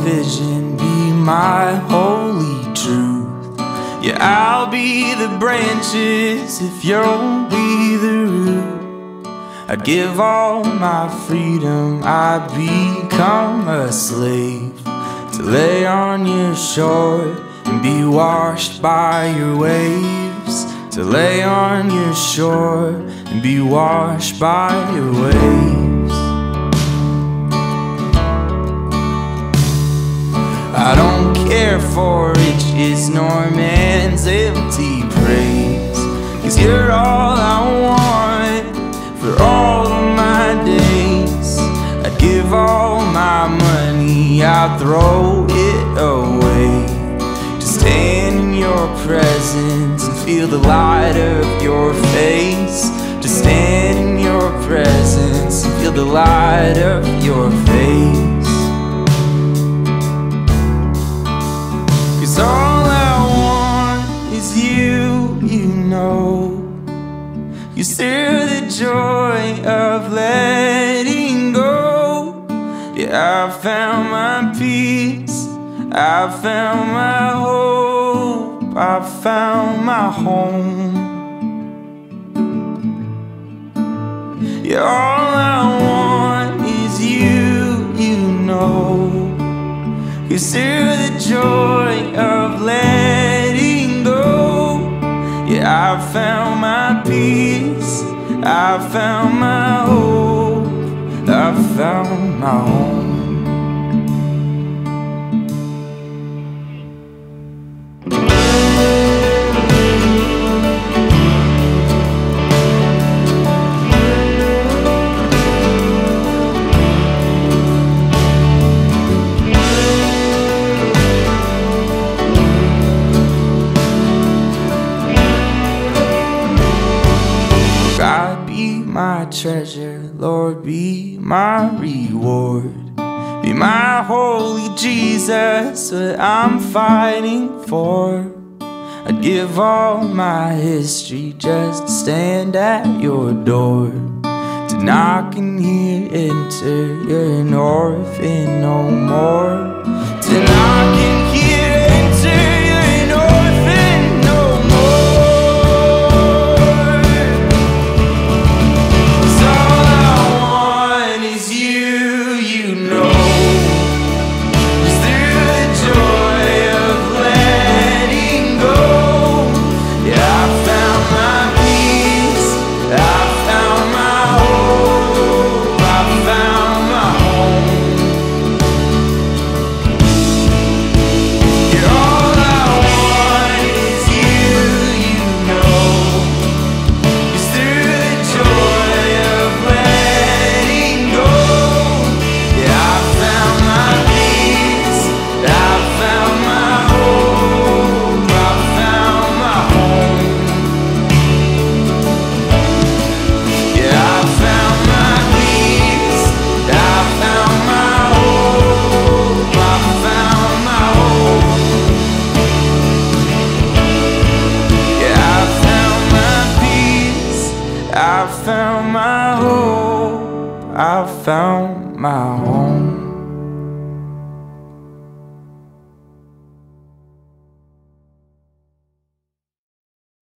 vision, be my holy truth. Yeah, I'll be the branches if you'll be the root. I'd give all my freedom, I'd become a slave to lay on your shore and be washed by your waves. To lay on your shore and be washed by your waves. Don't care for riches nor man's empty praise. Cause you're all I want for all of my days. I'd give all my money, I'd throw it away. To stand in your presence and feel the light of your face. To stand in your presence and feel the light of your face. Cause through the joy of letting go, yeah, I found my peace, I found my hope, I found my home. Yeah, all I want is you, you know. You through the joy of letting I found my peace, I found my hope, I found my home. Treasure, Lord be my reward. Be my holy Jesus, what I'm fighting for. I'd give all my history just to stand at your door. To knock and hear enter, you're an orphan found my hope, I found my home.